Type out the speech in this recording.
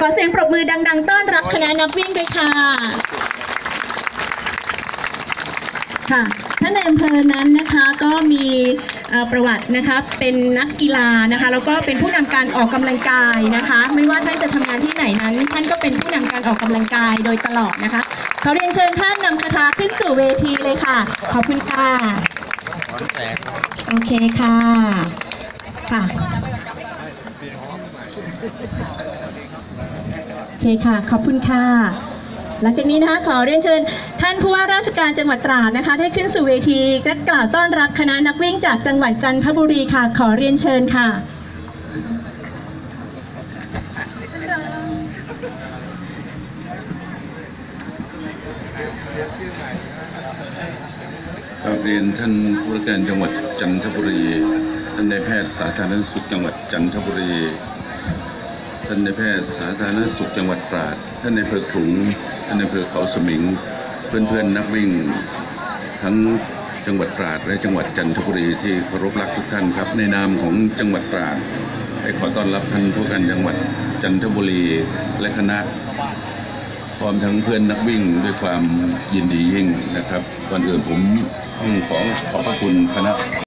ขอเสียงปรบมือดัง ๆ ต้อนรับคณะนักวิ่งด้วยค่ะ ค่ะ ท่านในอำเภอนั้นนะคะก็มีเอ่อประวัตินะคะเป็นนักกีฬานะคะแล้วก็เป็นผู้นำการออกกำลังกายนะคะ ไม่ว่าท่านจะทำงานที่ไหนนั้น ท่านก็เป็นผู้นำการออกกำลังกายโดยตลอดนะคะขอเรียนเชิญท่านนำคาถาขึ้นสู่เวทีเลยค่ะ ขอบคุณค่ะโอเคค่ะค่ะโอ เคค่ะ ขอบคุณค่ะ หลังจากนี้นะคะขอเรียนเชิญ ท่านผู้ว่าราชการจังหวัดตราดนะคะ ได้ขึ้นสู่เวทีและกล่าวต้อนรับคณะนักวิ่งจากจังหวัดจันทบุรีค่ะ ขอเรียนเชิญค่ะกราบเรียนท่านผู้ว่าการจังหวัดจันทบุรี ท่านนายแพทย์สาธารณสุขจังหวัดจันทบุรี ท่านนายแพทย์สาธารณสุขจังหวัดตราด ท่านนายเภอขลุง ท่านนายเภอเขาสมิง เพื่อนๆนักวิ่ง ทั้งจังหวัดตราดและจังหวัดจันทบุรีที่เคารพรักทุกท่านครับ ในนามของจังหวัดตราดให้ขอต้อนรับท่านผู้ว่าการจังหวัดจันทบุรีและคณะพร้อมทั้งเพื่อนนักวิ่งด้วยความยินดียิ่งนะครับก่อนอื่นผมต้องขอขอบพระคุณคณะ